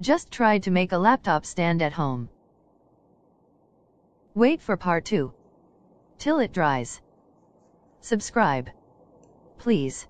Just try to make a laptop stand at home. Wait for part 2. Till it dries. Subscribe. Please.